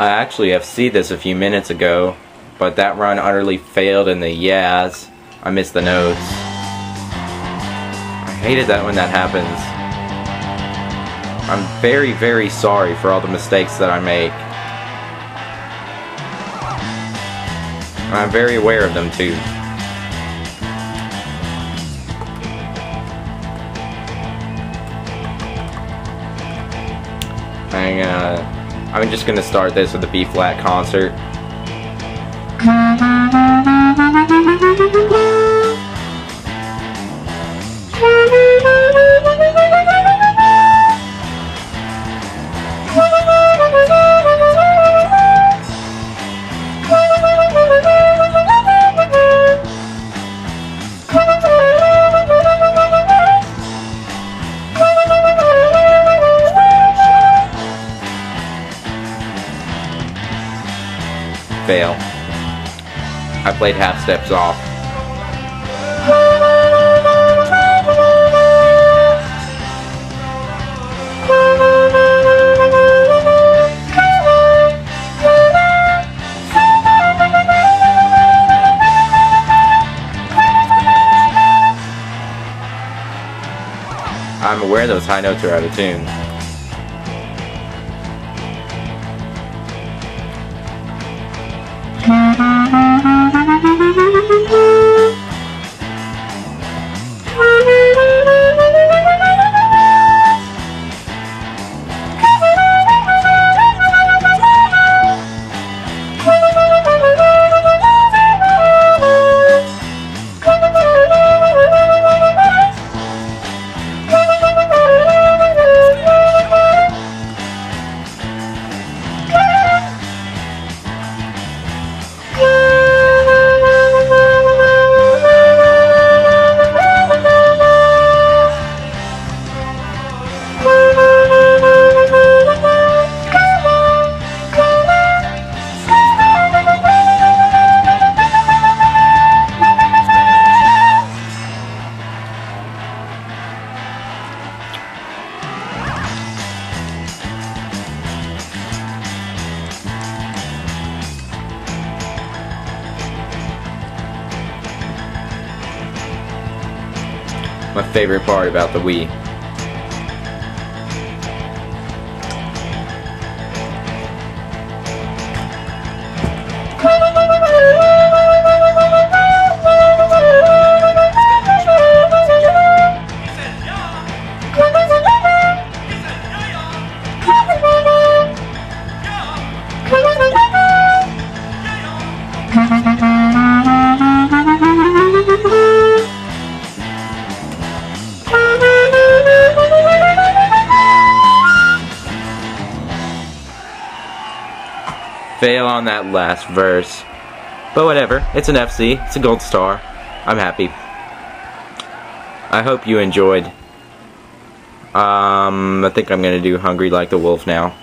I actually have seen this a few minutes ago, but that run utterly failed in the yas. I missed the notes. I hated that when that happens. I'm very, very sorry for all the mistakes that I make. I'm very aware of them too. I'm gonna, uh, I'm just gonna start this with a B flat concert. Mm-hmm. Fail. I played half steps off. I'm aware those high notes are out of tune. My favorite part about the Wii. Fail on that last verse. But whatever, it's an FC, it's a gold star. I'm happy. I hope you enjoyed. Um, I think I'm gonna do Hungry Like the Wolf now.